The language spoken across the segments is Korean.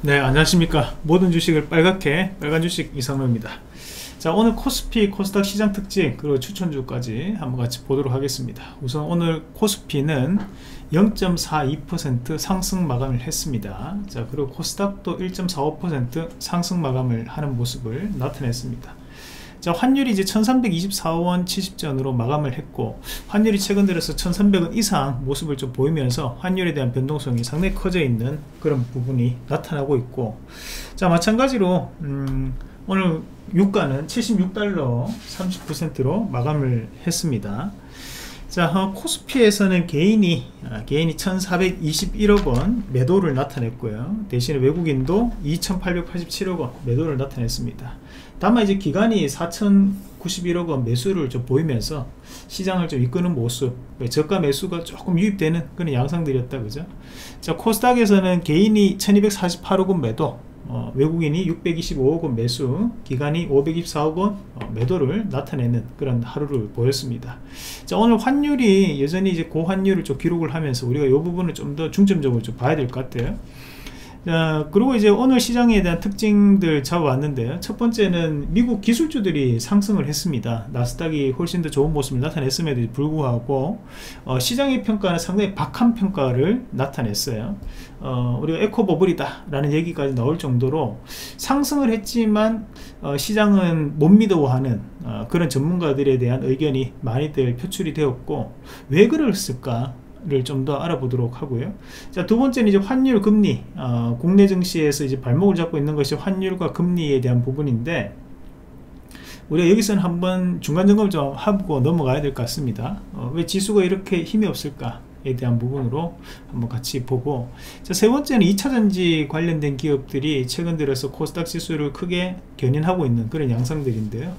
네 안녕하십니까. 모든 주식을 빨갛게 빨간 주식 이상로입니다. 자 오늘 코스피 코스닥 시장 특징 그리고 추천주까지 한번 같이 보도록 하겠습니다. 우선 오늘 코스피는 0.42% 상승 마감을 했습니다. 자 그리고 코스닥도 1.45% 상승 마감을 하는 모습을 나타냈습니다 자 환율이 이제 1324원 70전으로 마감을 했고 환율이 최근 들어서 1300원 이상 모습을 좀 보이면서 환율에 대한 변동성이 상당히 커져 있는 그런 부분이 나타나고 있고 자 마찬가지로 음, 오늘 유가는 76달러 39센트로 마감을 했습니다. 자 어, 코스피에서는 개인이 아, 개인이 1421억원 매도를 나타냈고요. 대신에 외국인도 2887억원 매도를 나타냈습니다 다만 이제 기간이 4091억 원 매수를 좀 보이면서 시장을 좀 이끄는 모습 저가 매수가 조금 유입되는 그런 양상들이었다 그죠? 자 코스닥에서는 개인이 1248억 원 매도 어, 외국인이 625억 원 매수 기간이 524억 원 어, 매도를 나타내는 그런 하루를 보였습니다. 자 오늘 환율이 여전히 이제 고환율을 좀 기록을 하면서 우리가 이 부분을 좀 더 중점적으로 좀 봐야 될 것 같아요 자, 그리고 이제 오늘 시장에 대한 특징들 잡아왔는데요. 첫 번째는 미국 기술주들이 상승을 했습니다. 나스닥이 훨씬 더 좋은 모습을 나타냈음에도 불구하고 어, 시장의 평가는 상당히 박한 평가를 나타냈어요. 어, 우리가 에코버블이다 라는 얘기까지 나올 정도로 상승을 했지만 어, 시장은 못 믿어하는 어, 그런 전문가들에 대한 의견이 많이들 표출이 되었고 왜 그랬을까 를 좀 더 알아보도록 하고요. 자, 두 번째는 이제 환율 금리, 어, 국내 증시에서 이제 발목을 잡고 있는 것이 환율과 금리에 대한 부분인데, 우리가 여기서는 한번 중간 점검 좀 하고 넘어가야 될 것 같습니다. 어, 왜 지수가 이렇게 힘이 없을까? 에 대한 부분으로 한번 같이 보고 자, 세 번째는 2차전지 관련된 기업들이 최근 들어서 코스닥 지수를 크게 견인하고 있는 그런 양상들인데요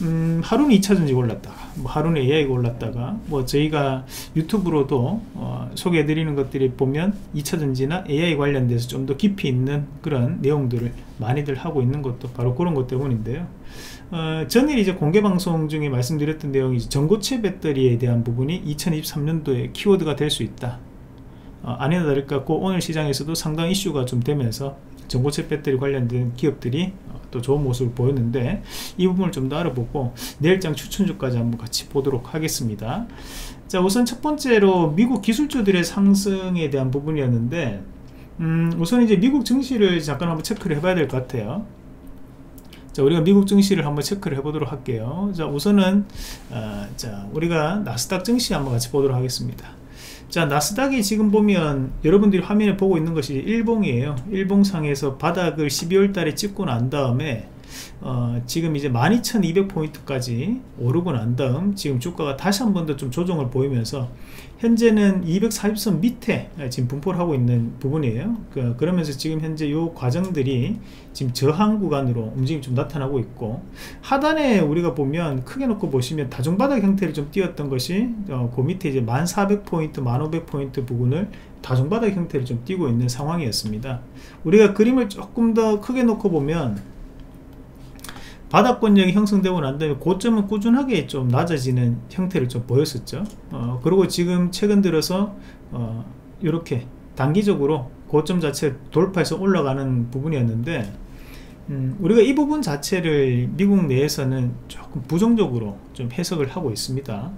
음, 하루는 2차전지 올랐다가 뭐 하루는 AI가 올랐다가 뭐 저희가 유튜브로도 어, 소개해 드리는 것들이 보면 2차전지나 AI 관련돼서 좀 더 깊이 있는 그런 내용들을 많이들 하고 있는 것도 바로 그런 것 때문인데요 어, 전일 이제 공개 방송 중에 말씀드렸던 내용이 전고체 배터리에 대한 부분이 2023년도에 키워드가 될 수 있다. 어, 아니나 다를까 고 오늘 시장에서도 상당 이슈가 좀 되면서 전고체 배터리 관련된 기업들이 어, 또 좋은 모습을 보였는데 이 부분을 좀 더 알아보고 내일장 추천주까지 한번 같이 보도록 하겠습니다. 자 우선 첫 번째로 미국 기술주들의 상승에 대한 부분이었는데 음, 우선 이제 미국 증시를 잠깐 한번 체크를 해봐야 될 것 같아요. 자, 우리가 미국 증시를 한번 체크를 해보도록 할게요. 자, 우선은 어, 자, 우리가 나스닥 증시 한번 같이 보도록 하겠습니다. 자, 나스닥이 지금 보면 여러분들이 화면에 보고 있는 것이 일봉이에요. 일봉상에서 바닥을 12월 달에 찍고 난 다음에 어, 지금 이제 12,200포인트까지 오르고 난 다음 지금 주가가 다시 한 번 더 좀 조정을 보이면서 현재는 240선 밑에 지금 분포를 하고 있는 부분이에요. 그, 러면서 지금 현재 이 과정들이 지금 저항 구간으로 움직임이 좀 나타나고 있고 하단에 우리가 보면 크게 놓고 보시면 다중바닥 형태를 좀 띄었던 것이 어, 그 밑에 이제 1400포인트 1500포인트 부분을 다중바닥 형태를 좀 띄고 있는 상황이었습니다. 우리가 그림을 조금 더 크게 놓고 보면 바닥권력이 형성되고 난 다음에 고점은 꾸준하게 좀 낮아지는 형태를 좀 보였었죠. 어, 그리고 지금 최근 들어서 어, 이렇게 단기적으로 고점 자체 돌파해서 올라가는 부분이었는데 음, 우리가 이 부분 자체를 미국 내에서는 조금 부정적으로 좀 해석을 하고 있습니다.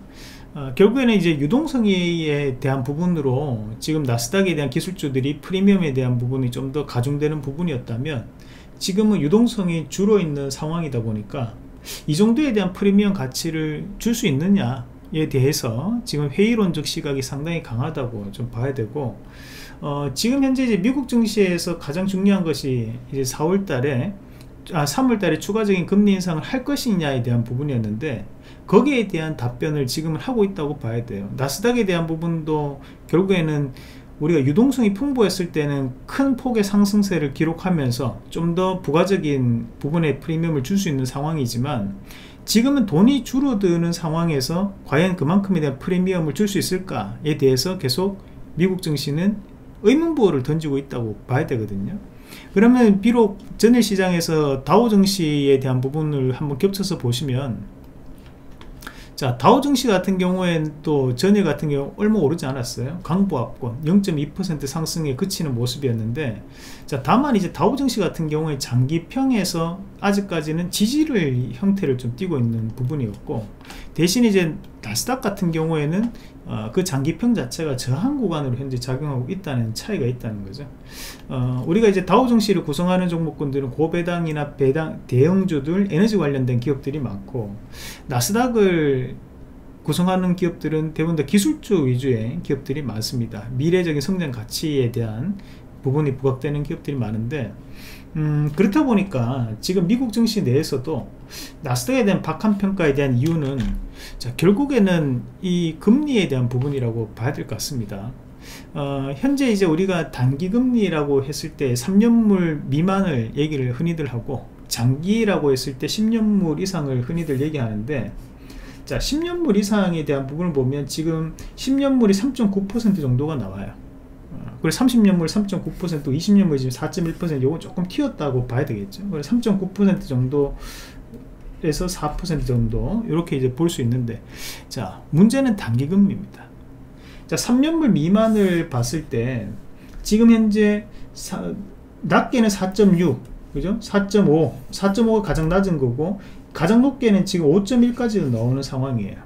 어, 결국에는 이제 유동성에 대한 부분으로 지금 나스닥에 대한 기술주들이 프리미엄에 대한 부분이 좀 더 가중되는 부분이었다면 지금은 유동성이 줄어 있는 상황이다 보니까 이 정도에 대한 프리미엄 가치를 줄 수 있느냐에 대해서 지금 회의론적 시각이 상당히 강하다고 좀 봐야 되고 어, 지금 현재 이제 미국 증시에서 가장 중요한 것이 이제 4월 달에 아, 3월 달에 추가적인 금리 인상을 할 것이냐에 대한 부분이었는데 거기에 대한 답변을 지금 하고 있다고 봐야 돼요. 나스닥에 대한 부분도 결국에는 우리가 유동성이 풍부했을 때는 큰 폭의 상승세를 기록하면서 좀 더 부가적인 부분의 프리미엄을 줄 수 있는 상황이지만 지금은 돈이 줄어드는 상황에서 과연 그만큼에 대한 프리미엄을 줄 수 있을까에 대해서 계속 미국 증시는 의문부호를 던지고 있다고 봐야 되거든요. 그러면 비록 전일 시장에서 다우 증시에 대한 부분을 한번 겹쳐서 보시면 자 다우 증시 같은 경우에는 또 전일 같은 경우 얼마 오르지 않았어요. 강보합권 0.2% 상승에 그치는 모습이었는데 자 다만 이제 다우 증시 같은 경우에 장기평에서 아직까지는 지지를 형태를 좀 띄고 있는 부분이었고 대신 이제 나스닥 같은 경우에는 어, 그 장기평 자체가 저항 구간으로 현재 작용하고 있다는 차이가 있다는 거죠. 어, 우리가 이제 다우증시를 구성하는 종목군들은 고배당이나 배당 대형주들 에너지 관련된 기업들이 많고 나스닥을 구성하는 기업들은 대부분 다 기술주 위주의 기업들이 많습니다. 미래적인 성장 가치에 대한 부분이 부각되는 기업들이 많은데 음, 그렇다 보니까 지금 미국 증시 내에서도 나스닥에 대한 박한 평가에 대한 이유는 자, 결국에는 이 금리에 대한 부분이라고 봐야 될 것 같습니다. 어, 현재 이제 우리가 단기 금리라고 했을 때 3년물 미만을 얘기를 흔히들 하고 장기라고 했을 때 10년물 이상을 흔히들 얘기하는데 자 10년물 이상에 대한 부분을 보면 지금 10년물이 3.9% 정도가 나와요 그리고 30년물 3.9% 20년물 지금 4.1% 요건 조금 튀었다고 봐야 되겠죠 그래서 3.9% 정도 에서 4% 정도 이렇게 이제 볼 수 있는데 자 문제는 단기 금리입니다. 자 3년물 미만을 봤을 때 지금 현재 사, 낮게는 4.6 그죠? 4.5 4.5가 가장 낮은 거고 가장 높게는 지금 5.1까지 나오는 상황이에요.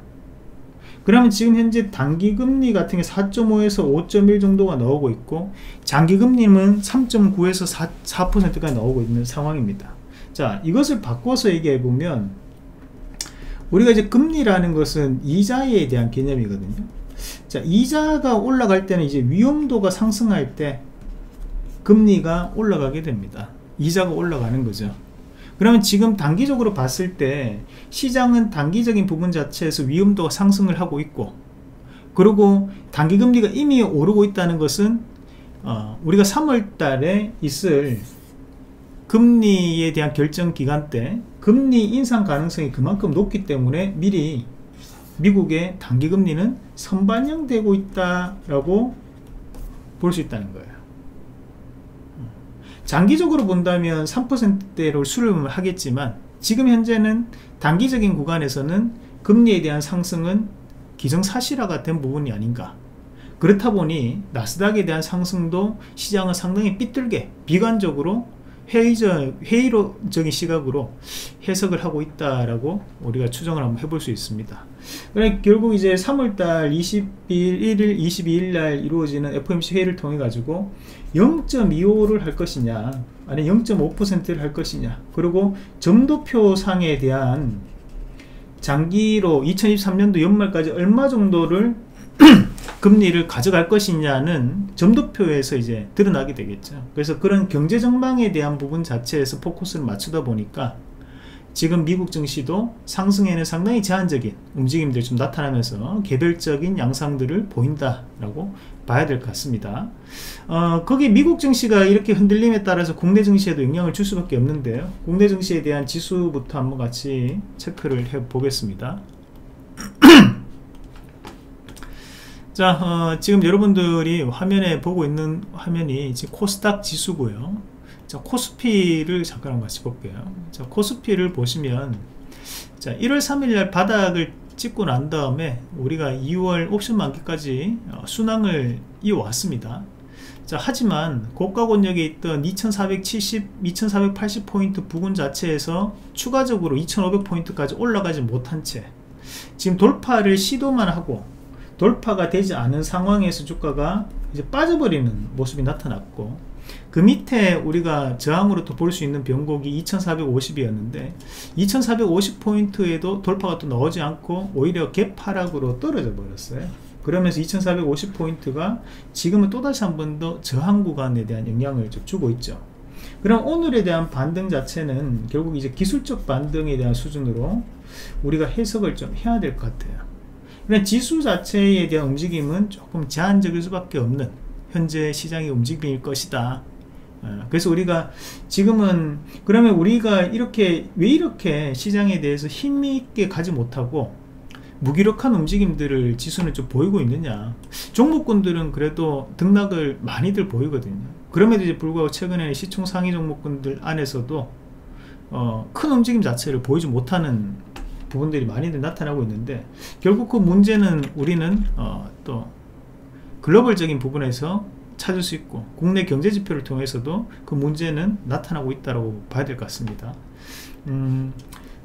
그러면 지금 현재 단기금리 같은 게 4.5에서 5.1 정도가 나오고 있고 장기금리는 3.9에서 4, 4%까지 나오고 있는 상황입니다 자 이것을 바꿔서 얘기해 보면 우리가 이제 금리라는 것은 이자에 대한 개념이거든요. 자 이자가 올라갈 때는 이제 위험도가 상승할 때 금리가 올라가게 됩니다. 이자가 올라가는 거죠. 그러면 지금 단기적으로 봤을 때 시장은 단기적인 부분 자체에서 위험도가 상승을 하고 있고 그리고 단기금리가 이미 오르고 있다는 것은 어, 우리가 3월 달에 있을 금리에 대한 결정 기간 때 금리 인상 가능성이 그만큼 높기 때문에 미리 미국의 단기 금리는 선반영되고 있다라고 볼 수 있다는 거예요. 장기적으로 본다면 3%대로 수렴을 하겠지만 지금 현재는 단기적인 구간에서는 금리에 대한 상승은 기정사실화가 된 부분이 아닌가. 그렇다 보니 나스닥에 대한 상승도 시장은 상당히 삐뚤게 비관적으로 회의적, 회의적인 시각으로 해석을 하고 있다라고 우리가 추정을 한번 해볼 수 있습니다. 그러니까 결국 이제 3월달 21일, 22일 날 이루어지는 FOMC 회의를 통해 가지고 0.25를 할 것이냐, 아니 0.5%를 할 것이냐, 그리고 점도표 상에 대한 장기로 2023년도 연말까지 얼마 정도를 금리를 가져갈 것이냐는 점도표에서 이제 드러나게 되겠죠. 그래서 그런 경제 전망에 대한 부분 자체에서 포커스를 맞추다 보니까 지금 미국 증시도 상승에는 상당히 제한적인 움직임들 좀 나타나면서 개별적인 양상들을 보인다라고 봐야 될 것 같습니다. 어, 거기 미국 증시가 이렇게 흔들림에 따라서 국내 증시에도 영향을 줄 수밖에 없는데요. 국내 증시에 대한 지수부터 한번 같이 체크를 해 보겠습니다. 자 어, 지금 여러분들이 화면에 보고 있는 화면이 지금 코스닥 지수고요. 자 코스피를 잠깐 같이 볼게요. 자 코스피를 보시면 자 1월 3일날 바닥을 찍고 난 다음에 우리가 2월 옵션 만기까지 어, 순항을 이어왔습니다. 자 하지만 고가 권역에 있던 2470 2480포인트 부근 자체에서 추가적으로 2500포인트까지 올라가지 못한 채 지금 돌파를 시도만 하고 돌파가 되지 않은 상황에서 주가가 이제 빠져버리는 모습이 나타났고 그 밑에 우리가 저항으로 또 볼 수 있는 변곡이 2450이었는데 2450포인트에도 돌파가 또 나오지 않고 오히려 갭하락으로 떨어져 버렸어요. 그러면서 2450포인트가 지금은 또다시 한 번 더 저항 구간에 대한 영향을 좀 주고 있죠. 그럼 오늘에 대한 반등 자체는 결국 이제 기술적 반등에 대한 수준으로 우리가 해석을 좀 해야 될 것 같아요 그냥 지수 자체에 대한 움직임은 조금 제한적일 수밖에 없는 현재 시장의 움직임일 것이다. 어, 그래서 우리가 지금은 그러면 우리가 이렇게 왜 이렇게 시장에 대해서 힘있게 가지 못하고 무기력한 움직임들을 지수는 좀 보이고 있느냐? 종목군들은 그래도 등락을 많이들 보이거든요. 그럼에도 불구하고 최근에 시총 상위 종목군들 안에서도 어, 큰 움직임 자체를 보이지 못하는 부분들이 많이들 나타나고 있는데 결국 그 문제는 우리는 어, 또 글로벌적인 부분에서 찾을 수 있고 국내 경제 지표를 통해서도 그 문제는 나타나고 있다고 봐야 될 것 같습니다. 음,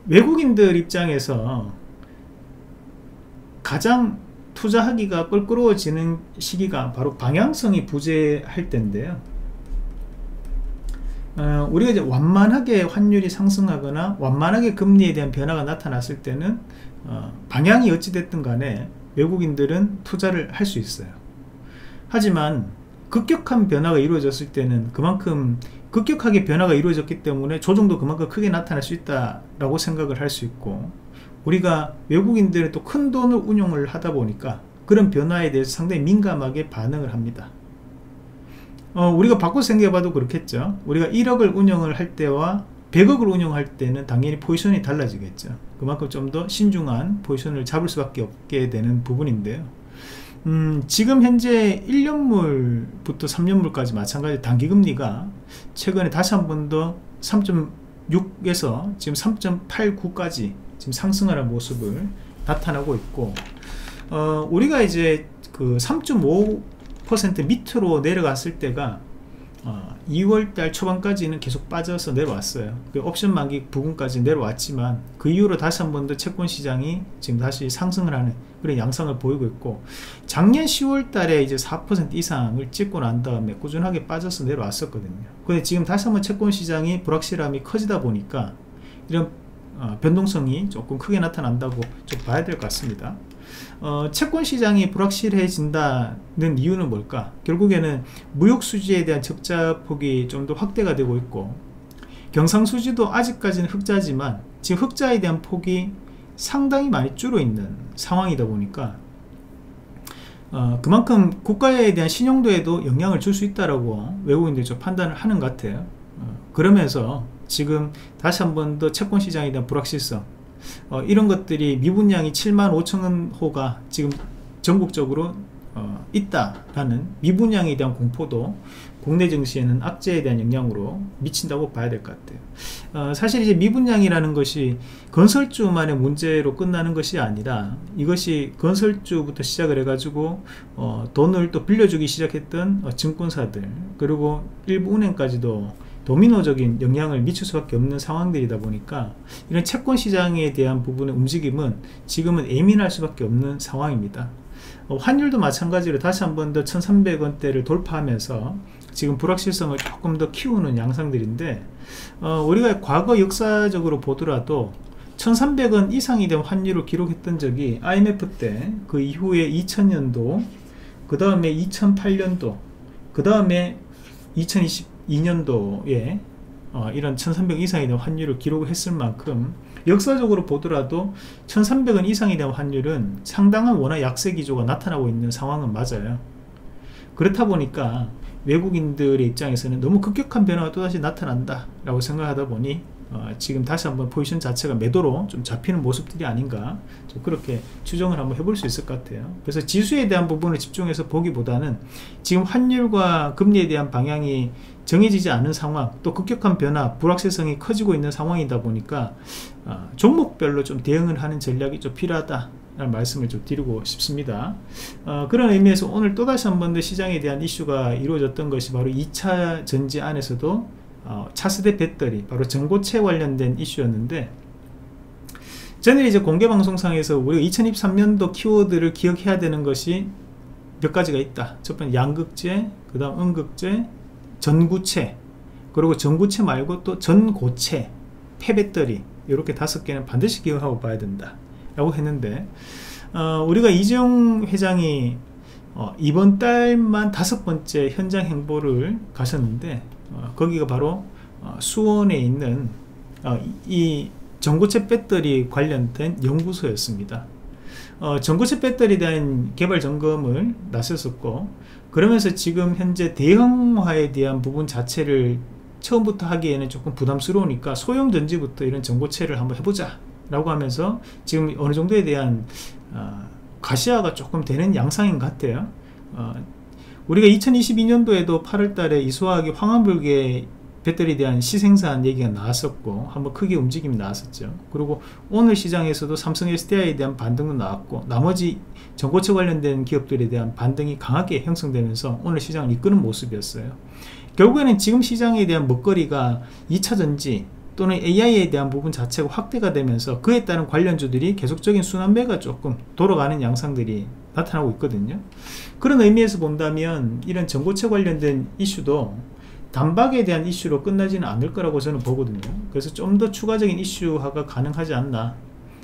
외국인들 입장에서 가장 투자하기가 껄끄러워지는 시기가 바로 방향성이 부재할 때인데요. 어, 우리가 이제 완만하게 환율이 상승하거나 완만하게 금리에 대한 변화가 나타났을 때는 어, 방향이 어찌됐든 간에 외국인들은 투자를 할 수 있어요. 하지만 급격한 변화가 이루어졌을 때는 그만큼 급격하게 변화가 이루어졌기 때문에 조정도 그만큼 크게 나타날 수 있다라고 생각을 할 수 있고 우리가 외국인들은 또큰 돈을 운용을 하다 보니까 그런 변화에 대해서 상당히 민감하게 반응을 합니다. 어, 우리가 바꿔 생각해봐도 그렇겠죠. 우리가 1억을 운영을 할 때와 100억을 운영할 때는 당연히 포지션이 달라지겠죠. 그만큼 좀 더 신중한 포지션을 잡을 수밖에 없게 되는 부분인데요. 음, 지금 현재 1년물부터 3년물까지 마찬가지 단기금리가 최근에 다시 한 번 더 3.6에서 지금 3.89까지 지금 상승하는 모습을 나타나고 있고 어, 우리가 이제 그 3.5% 밑으로 내려갔을 때가 어, 2월달 초반까지는 계속 빠져서 내려왔어요. 그 옵션 만기 부분까지 내려왔지만 그 이후로 다시 한 번 더 채권 시장이 지금 다시 상승을 하는 그런 양상을 보이고 있고 작년 10월달에 이제 4% 이상을 찍고 난 다음에 꾸준하게 빠져서 내려왔었거든요. 근데 지금 다시 한 번 채권 시장이 불확실함이 커지다 보니까 이런 어, 변동성이 조금 크게 나타난다고 좀 봐야 될 것 같습니다. 어, 채권 시장이 불확실해진다는 이유는 뭘까? 결국에는 무역 수지에 대한 적자 폭이 좀 더 확대가 되고 있고 경상 수지도 아직까지는 흑자지만 지금 흑자에 대한 폭이 상당히 많이 줄어 있는 상황이다 보니까 어, 그만큼 국가에 대한 신용도에도 영향을 줄 수 있다라고 외국인들이 좀 판단을 하는 것 같아요. 어, 그러면서 지금 다시 한 번 더 채권 시장에 대한 불확실성 어, 이런 것들이 미분양이 7만 5천 호가 지금 전국적으로 어, 있다라는 미분양에 대한 공포도 국내 증시에는 악재에 대한 영향으로 미친다고 봐야 될 것 같아요. 어, 사실 이제 미분양이라는 것이 건설주만의 문제로 끝나는 것이 아니라 이것이 건설주부터 시작을 해가지고 어, 돈을 또 빌려주기 시작했던 어, 증권사들 그리고 일부 은행까지도 도미노적인 영향을 미칠 수밖에 없는 상황들이다 보니까 이런 채권 시장에 대한 부분의 움직임은 지금은 예민할 수밖에 없는 상황입니다. 어, 환율도 마찬가지로 다시 한 번 더 1300원대를 돌파하면서 지금 불확실성을 조금 더 키우는 양상들인데 어, 우리가 과거 역사적으로 보더라도 1300원 이상이 된 환율을 기록했던 적이 IMF 때 그 이후에 2000년도 그 다음에 2008년도 그 다음에 2020 2년도에 어, 이런 1300 이상이 된 환율을 기록했을 만큼 역사적으로 보더라도 1300원 이상이 된 환율은 상당한 원화 약세 기조가 나타나고 있는 상황은 맞아요. 그렇다 보니까 외국인들의 입장에서는 너무 급격한 변화가 또다시 나타난다 라고 생각하다 보니 어, 지금 다시 한번 포지션 자체가 매도로 좀 잡히는 모습들이 아닌가 좀 그렇게 추정을 한번 해볼 수 있을 것 같아요. 그래서 지수에 대한 부분을 집중해서 보기보다는 지금 환율과 금리에 대한 방향이 정해지지 않은 상황 또 급격한 변화 불확실성이 커지고 있는 상황이다 보니까 어, 종목별로 좀 대응을 하는 전략이 좀 필요하다 라는 말씀을 좀 드리고 싶습니다. 어, 그런 의미에서 오늘 또다시 한 번 더 시장에 대한 이슈가 이루어졌던 것이 바로 2차 전지 안에서도 어, 차세대 배터리 바로 전고체 관련된 이슈였는데 저는 이제 공개 방송상에서 우리가 2023년도 키워드를 기억해야 되는 것이 몇 가지가 있다. 첫 번째 양극재 그 다음 음극재 전구체 그리고 전구체 말고 또 전고체 폐배터리 이렇게 다섯 개는 반드시 기억하고 봐야 된다 라고 했는데 어, 우리가 이재용 회장이 어, 이번 달만 다섯 번째 현장 행보를 가셨는데 어, 거기가 바로 어, 수원에 있는 어, 이 전고체 배터리 관련된 연구소였습니다. 어, 전고체 배터리에 대한 개발 점검을 나섰었고 그러면서 지금 현재 대형화에 대한 부분 자체를 처음부터 하기에는 조금 부담스러우니까 소형 전지부터 이런 전고체를 한번 해보자 라고 하면서 지금 어느 정도에 대한 어, 가시화가 조금 되는 양상인 것 같아요. 어, 우리가 2022년도에도 8월 달에 이수화학이 황화불계 배터리에 대한 시생산 얘기가 나왔었고 한번 크게 움직임이 나왔었죠. 그리고 오늘 시장에서도 삼성 SDI에 대한 반등도 나왔고 나머지 전고체 관련된 기업들에 대한 반등이 강하게 형성되면서 오늘 시장을 이끄는 모습이었어요. 결국에는 지금 시장에 대한 먹거리가 2차전지 또는 AI에 대한 부분 자체가 확대가 되면서 그에 따른 관련주들이 계속적인 순환매가 조금 돌아가는 양상들이 나타나고 있거든요. 그런 의미에서 본다면 이런 전고체 관련된 이슈도 단박에 대한 이슈로 끝나지는 않을 거라고 저는 보거든요 그래서 좀 더 추가적인 이슈화가 가능하지 않나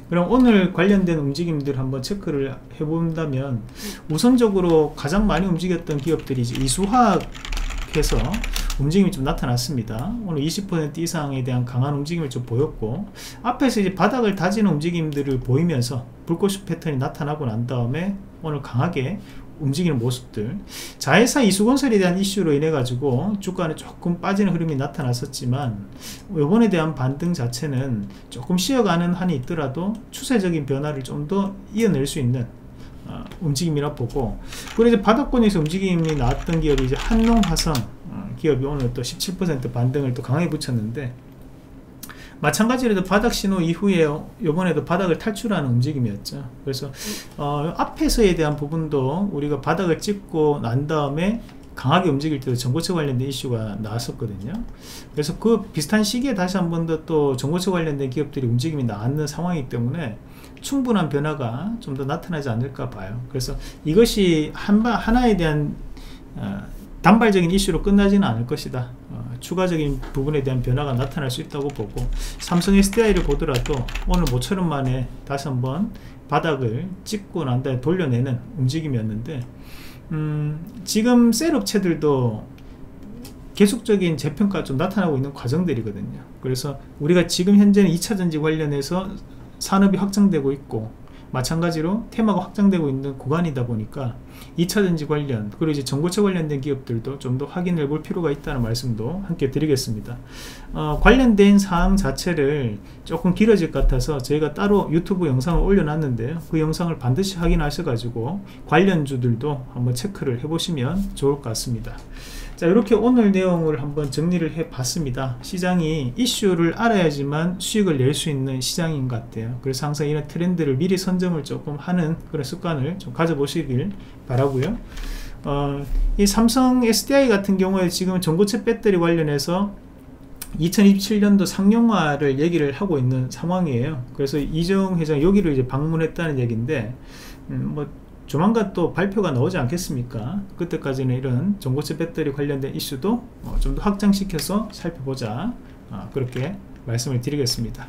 그럼 오늘 관련된 움직임들 한번 체크를 해본다면 우선적으로 가장 많이 움직였던 기업들이 이수화학에서 움직임이 좀 나타났습니다. 오늘 20% 이상에 대한 강한 움직임을 좀 보였고 앞에서 이제 바닥을 다지는 움직임들을 보이면서 불꽃 패턴이 나타나고 난 다음에 오늘 강하게 움직이는 모습들. 자회사 이수건설에 대한 이슈로 인해 가지고 주가는 조금 빠지는 흐름이 나타났었지만 이번에 대한 반등 자체는 조금 쉬어가는 한이 있더라도 추세적인 변화를 좀 더 이어낼 수 있는 어, 움직임이라 보고. 그리고 이제 바닥권에서 움직임이 나왔던 기업이 이제 한농화성 어, 기업이 오늘 또 17% 반등을 또 강하게 붙였는데 마찬가지로 바닥 신호 이후에 요번에도 바닥을 탈출하는 움직임이었죠. 그래서 어, 앞에서에 대한 부분도 우리가 바닥을 찍고 난 다음에 강하게 움직일 때도 전고체 관련된 이슈가 나왔었거든요. 그래서 그 비슷한 시기에 다시 한 번 더 또 전고체 관련된 기업들이 움직임이 나왔는 상황이기 때문에 충분한 변화가 좀 더 나타나지 않을까 봐요. 그래서 이것이 한 하나에 대한 어, 단발적인 이슈로 끝나지는 않을 것이다. 어, 추가적인 부분에 대한 변화가 나타날 수 있다고 보고 삼성 SDI를 보더라도 오늘 모처럼 만에 다시 한번 바닥을 찍고 난 다음에 돌려내는 움직임이었는데 음, 지금 셀 업체들도 계속적인 재평가 좀 나타나고 있는 과정들이거든요. 그래서 우리가 지금 현재는 2차전지 관련해서 산업이 확장되고 있고 마찬가지로 테마가 확장되고 있는 구간이다 보니까 2차전지 관련 그리고 이제 전고체 관련된 기업들도 좀 더 확인해 볼 필요가 있다는 말씀도 함께 드리겠습니다. 어, 관련된 사항 자체를 조금 길어질 것 같아서 저희가 따로 유튜브 영상을 올려놨는데요. 그 영상을 반드시 확인하셔 가지고 관련주들도 한번 체크를 해 보시면 좋을 것 같습니다 자 이렇게 오늘 내용을 한번 정리를 해 봤습니다. 시장이 이슈를 알아야지만 수익을 낼 수 있는 시장인 것 같아요. 그래서 항상 이런 트렌드를 미리 선점을 조금 하는 그런 습관을 좀 가져보시길 바라고요. 어, 이 삼성 SDI 같은 경우에 지금 전고체 배터리 관련해서 2027년도 상용화를 얘기를 하고 있는 상황이에요. 그래서 이정 회장 여기를 이제 방문했다는 얘기인데 음, 뭐 조만간 또 발표가 나오지 않겠습니까? 그때까지는 이런 전고체 배터리 관련된 이슈도 어, 좀더 확장시켜서 살펴보자. 어, 그렇게 말씀을 드리겠습니다.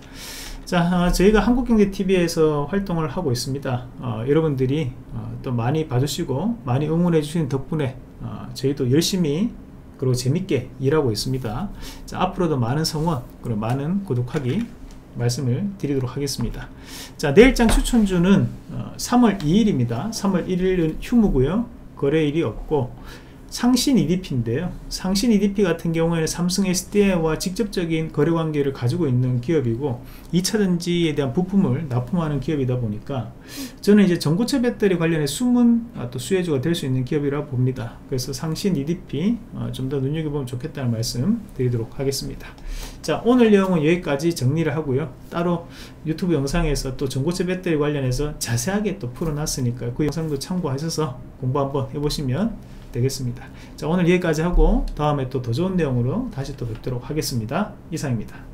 자 어, 저희가 한국경제TV에서 활동을 하고 있습니다. 어, 여러분들이 어, 또 많이 봐주시고 많이 응원해 주시는 덕분에 어, 저희도 열심히 그리고 재밌게 일하고 있습니다. 자, 앞으로도 많은 성원 그리고 많은 구독하기 말씀을 드리도록 하겠습니다. 자 내일장 추천주는 3월 어, 2일입니다. 3월 1일은 휴무고요. 거래일이 없고 상신 EDP인데요. 상신 EDP 같은 경우에는 삼성 SDI와 직접적인 거래 관계를 가지고 있는 기업이고 2차전지에 대한 부품을 납품하는 기업이다 보니까 저는 이제 전고체 배터리 관련해 숨은 아, 또 수혜주가 될 수 있는 기업이라 고 봅니다. 그래서 상신 EDP 어, 좀더 눈여겨보면 좋겠다는 말씀 드리도록 하겠습니다. 자 오늘 내용은 여기까지 정리를 하고요. 따로 유튜브 영상에서 또 전고체 배터리 관련해서 자세하게 또 풀어놨으니까 그 영상도 참고하셔서 공부 한번 해보시면 되겠습니다. 자 오늘 여기까지 하고 다음에 또 더 좋은 내용으로 다시 또 뵙도록 하겠습니다. 이상입니다